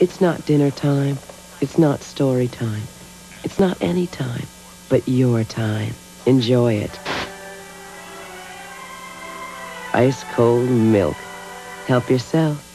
It's not dinner time. It's not story time. It's not any time, but your time. Enjoy it. Ice cold milk. Help yourself.